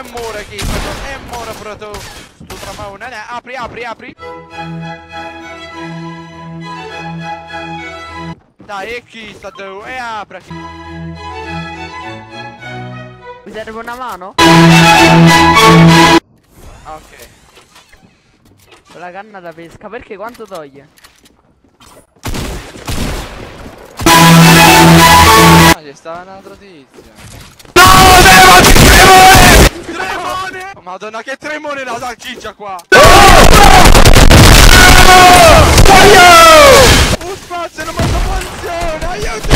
e muore chi e muore pure tu. Sto tramone ne apri apri apri. Dai e chi sta tu? E apri. Chi Mi serve una mano? ok. La canna da pesca, perché quanto toglie? ah c'è stava un'altra tizia Madonna che tremone la salsiccia qua! Un spazio non manda funziona! Aiuto!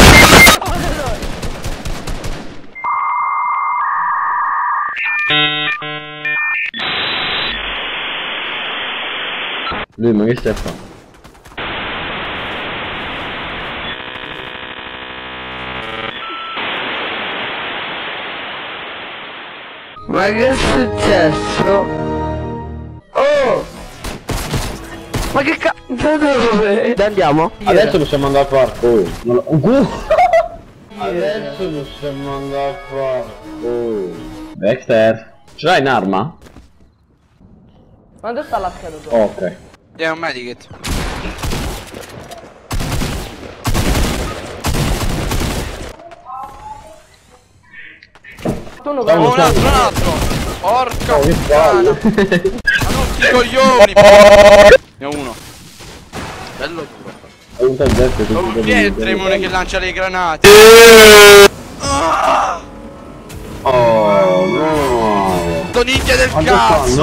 Lui ma che stai a fare? Ma che è successo? Oh! Ma che cazzo dove? Dove andiamo? Adesso possiamo andare a poi. Non lo... Uh! Adesso possiamo andare a poi. Dexter, ce l'hai in arma? Ma dove sta la scheda tua? Ok. È un medikit. Stavo Oh, un altro, un altro! Porca che puttana! Ma non ti coglioni! Ne ho uno. Bello duro. Un taglietto che Oh, chi è il tremone che lancia le granate? Oh no! Donicchia del cazzo!